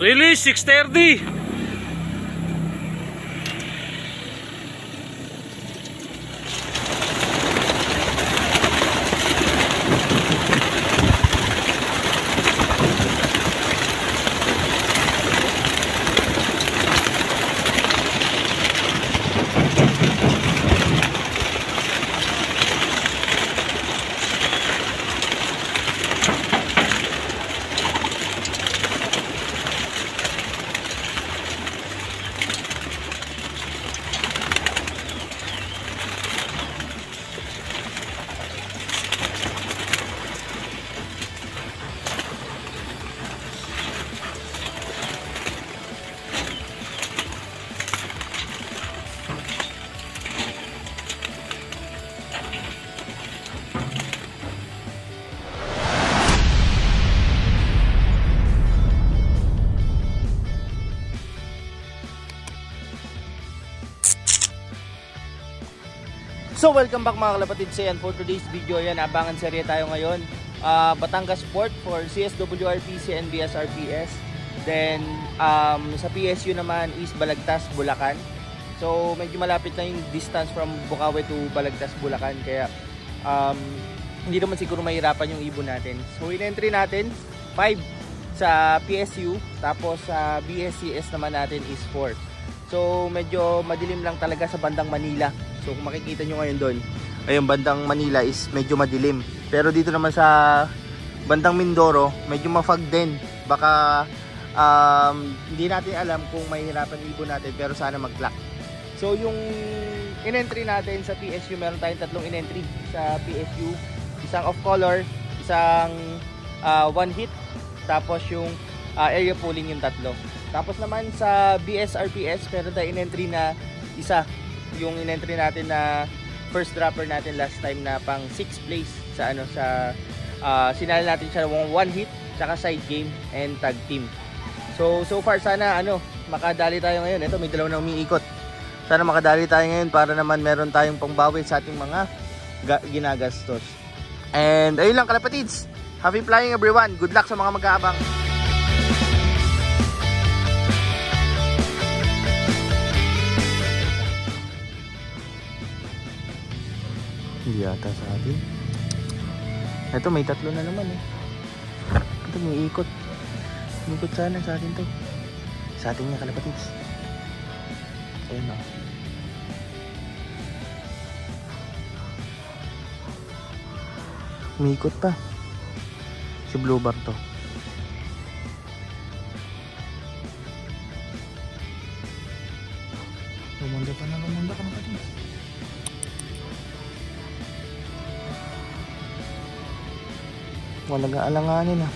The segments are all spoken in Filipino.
Really? 630? Thank So welcome back mga kalapatid. Sa yan for today's video. Yan abangan serye tayo ngayon. Uh, Batangas Sport for CSWRP, CNBS, RPS then um, sa PSU naman is Balagtas, Bulacan. So medyo malapit na yung distance from Bukawi to Balagtas, Bulacan. Kaya um, hindi naman siguro mahirapan yung ibon natin. So in-entry natin 5 sa PSU tapos sa BSCS naman natin is 4 so medyo madilim lang talaga sa bandang Manila So kung makikita nyo ngayon doon, ayun bandang Manila is medyo madilim. Pero dito naman sa bandang Mindoro, medyo mafag din. Baka um, hindi natin alam kung mahihirapan ibon natin pero sana mag-clock. So yung in-entry natin sa PSU, meron tayong tatlong in-entry sa PSU. Isang off color, isang uh, one hit, tapos yung uh, area pooling yung tatlo. Tapos naman sa BSRPS, meron tayong in-entry na isa yung in-entry natin na first dropper natin last time na pang 6th place sa ano sa uh, sinali natin siya one hit tsaka side game and tag team. So so far sana ano makadali tayo ngayon. Ito may dalawa na umiikot. Sana makadali tayo ngayon para naman meron tayong pangbawi sa ating mga ginagastos. And ayun lang kalapatids. Happy flying everyone. Good luck sa mga mag-aabang. Yata sa atin. Ito may tatlo na naman eh. Ito may ikot. May ikot sana sa atin to. Sa atin niya kalapatids. Ayun o. Oh. Umikot pa. Si Blue Bar to. Lumanda pa na lumanda ka na kalapatids. Walang aalanganin ah.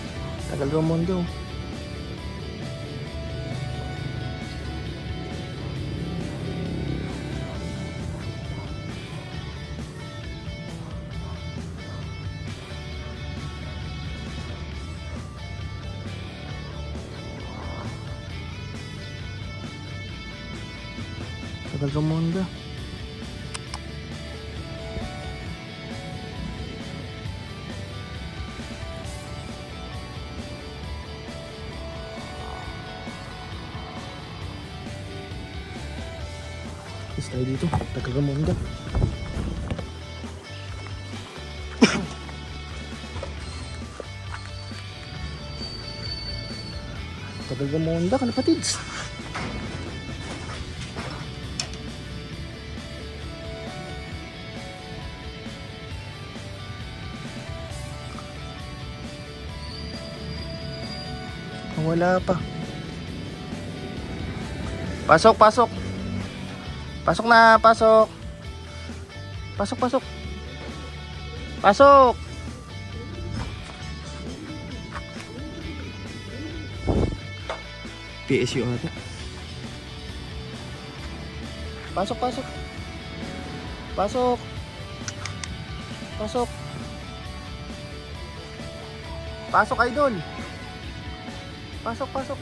Tagal rumundo. Tagal rumundo. Alis tayo dito. Tagal Ramonda. Tagal Ramonda, kalapatids. Wala pa. Pasok, pasok. Pasok na, pasok. Pasok, pasok. Pasok. PSU ata. Pasok, pasok. Pasok. Pasok. Pasok idol. Pasok, pasok.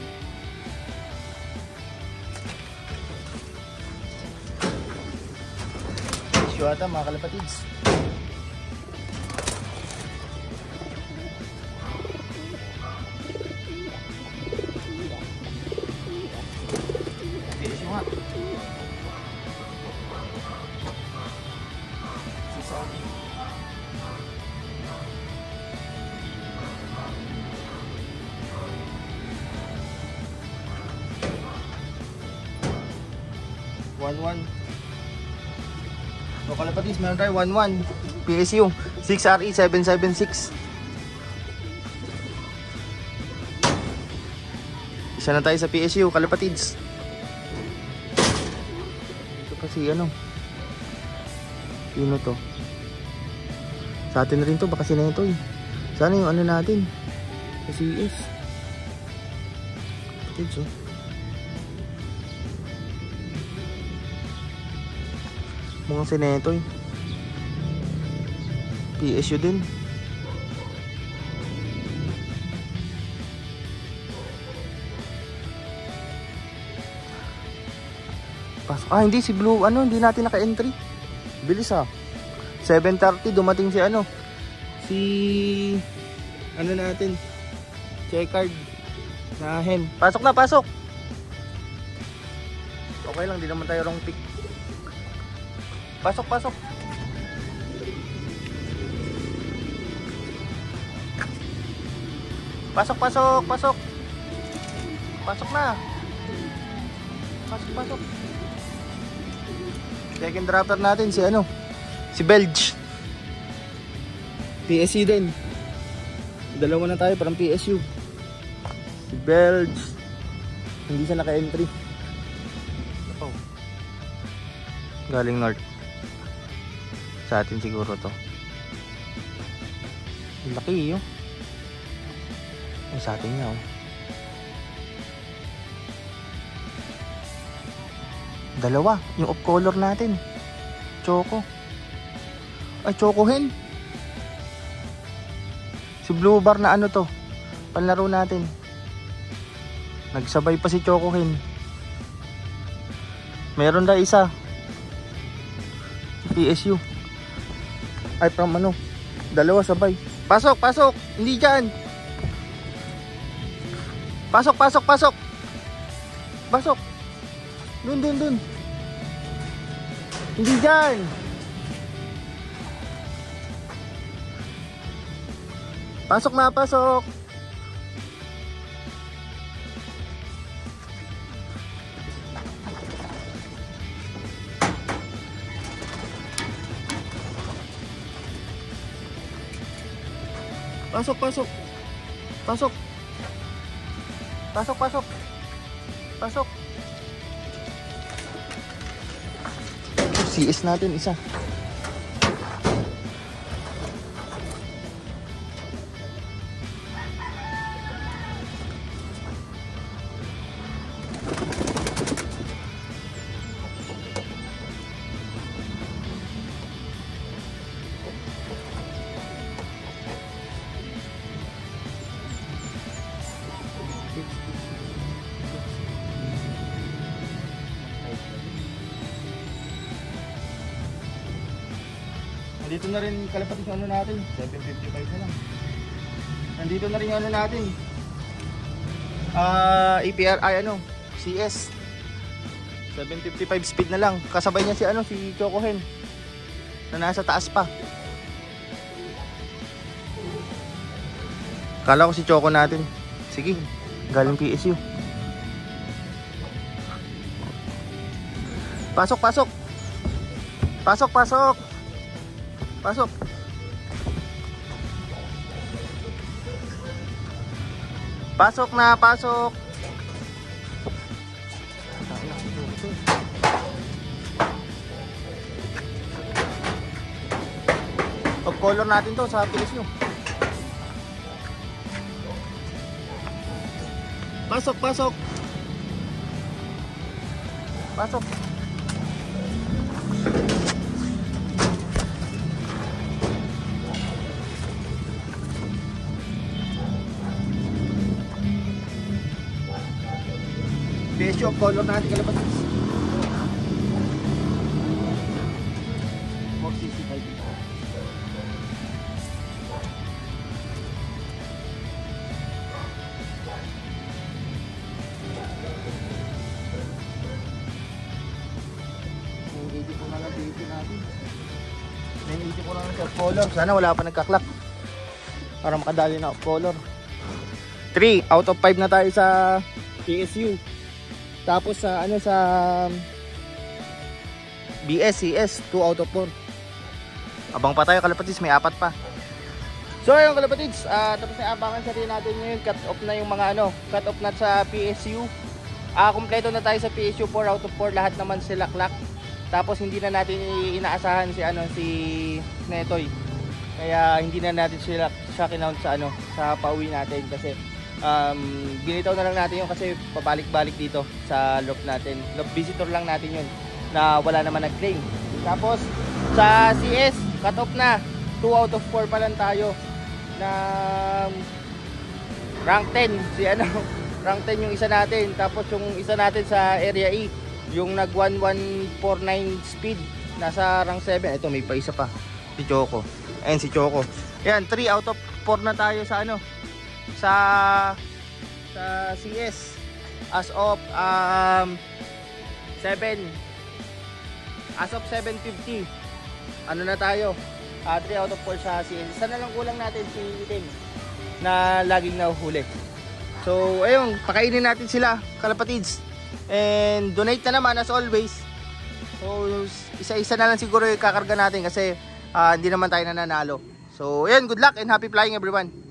issue ata mga kalapatids. Issue nga. Susounding. One one. So kalapatis, meron tayo 1-1. PSU 6RE776. Isa na tayo sa PSU, kalapatids. Ito kasi ano. Sino to? Sa atin na rin to, baka sila ito eh. Sana yung ano natin. Sa CS. Kids oh. Mga sinetoy. PSU din. Pasok. Ah, hindi si Blue ano, hindi natin naka-entry. Bilis ah. 7:30 dumating si ano. Si ano natin? Checkard na hen. Pasok na, pasok. Okay lang, di naman tayo wrong pick. Pasok, pasok. Pasok, pasok, pasok. Pasok na. Pasok, pasok. Second dropper natin si ano? Si Belge. PSU din. Dalawa na tayo parang PSU. Si Belge. Hindi siya naka-entry. Oh. Galing north. Sa atin siguro to. Laki yun. Ay, sa atin niya oh. Dalawa. Yung off color natin. Choco. Ay, Choco hen. Si Blue Bar na ano to. Panlaro natin. Nagsabay pa si Choco hen. Meron na isa. PSU. Ay, from ano? Dalawa sabay. Pasok, pasok! Hindi dyan! Pasok, pasok, pasok! Pasok! Dun, dun, dun! Hindi dyan! Pasok na, pasok! Pasok, pasok. Pasok. Pasok, pasok. Pasok. CS natin isa. Nandito na rin kalapati yung ano natin. 755 na lang. Nandito na rin yung ano natin. Ah, APR ay ano, CS. 755 speed na lang. Kasabay niya si ano, si Chocohen. Na nasa taas pa. Kala ko si Choco natin. Sige, galing PSU. Pasok, pasok. Pasok, pasok. Pasok. Pasok na, pasok. Of color natin to sa pilis nyo. Pasok, pasok. Pasok. Of color natin kalabatis. 465. Yung 80 po na lang dito natin. May 80 po na lang sa color. Sana wala pa nagka-clock. Para makadali na color. 3 out of 5 na tayo sa PSU. Tapos sa ano sa BS, CS, 2 out of 4. Abang pa tayo kalapatids, may apat pa. So ayun kalapatids, ah, tapos na abangan sa rin natin ngayon, cut off na yung mga ano, cut off na sa PSU. Ah, kumpleto na tayo sa PSU 4 out of 4, lahat naman sila clock. Tapos hindi na natin inaasahan si ano si Netoy. Kaya hindi na natin sila siya kinount sa ano sa pauwi natin kasi um, binitaw na lang natin yun kasi pabalik-balik dito sa loop natin. Loop visitor lang natin yun na wala naman nag-claim. Tapos sa CS, cut off na. 2 out of 4 pa lang tayo na rank 10 si ano rank 10 yung isa natin tapos yung isa natin sa area E yung nag 1149 speed nasa rank 7 ito may pa isa pa si Choco ayan si Choco ayan 3 out of 4 na tayo sa ano sa sa CS as of um 7 as of 750 ano na tayo? Uh, 3 out of 4 sa CS sana lang kulang natin si Itin na laging nahuhuli. So ayun pakainin natin sila kalapatids. And donate na naman as always. So isa-isa na lang siguro yung kakarga natin kasi uh, hindi naman tayo nananalo. So ayun good luck and happy flying everyone